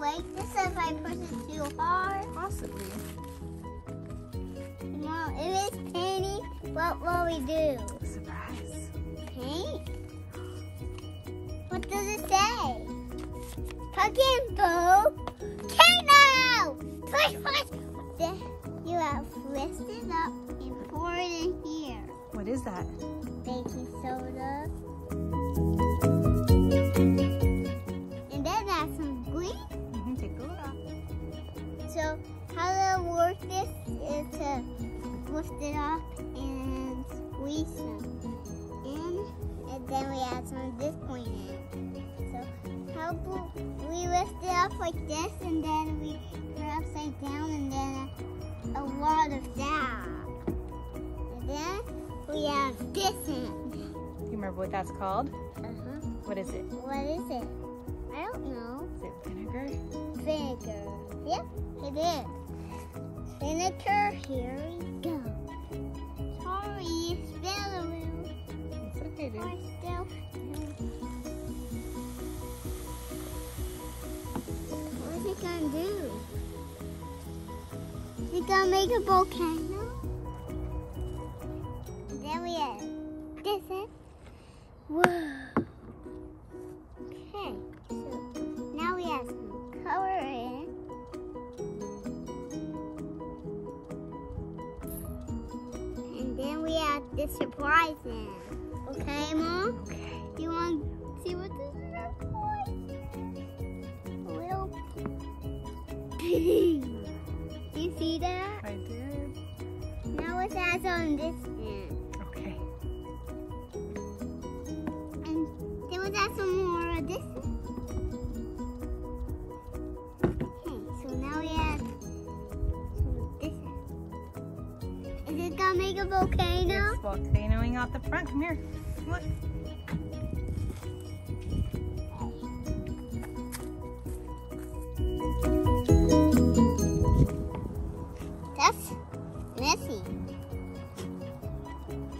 this if I push it too hard? Possibly. Mom, if it's painting, what will we do? Surprise. Paint? What does it say? Pumpkin volcano! Push, push! Then you have it up and pour it in here. What is that? Lift it up and squeeze some in, and then we add some of this point in. So how about we lift it up like this, and then we put it upside down, and then a, a lot of that. And then we have this in. You remember what that's called? Uh-huh. What is it? What is it? I don't know. Is it vinegar? Vinegar. Yep, it is. Vinegar, here we go. Sorry, a little. It's okay, I dude. still. What's it gonna do? Is it gonna make a volcano? Then we have this in. Whoa. And then we have the surprise in. Okay, Mom? Okay. You want to see what this surprise is? A little pig. you see that? I did. Now let's add on this. It gonna make a volcano? It's volcanoing out the front. Come here. Look. That's messy.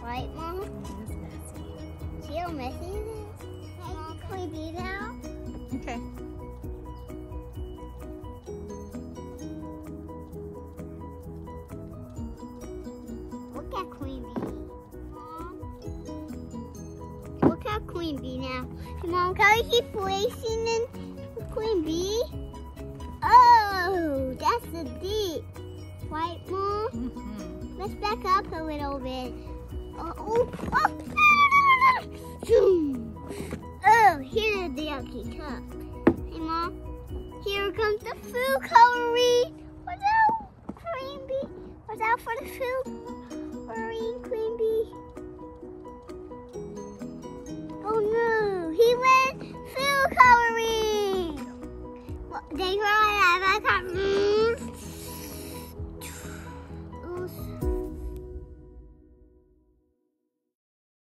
Right, Mom? It is messy. See how messy it is? Mom, can we do now? Okay. Queen Bee. Mom. Look at Queen Bee now. Hey, Mom, can we keep placing in Queen Bee? Oh, that's a deep. Right, Mom? Mm-hmm. Let's back up a little bit. Oh, oh, oh. Zoom. Oh, here's the yucky cup. Hey, Mom. Here comes the food coloring. What's out, Queen Bee? What's out for the food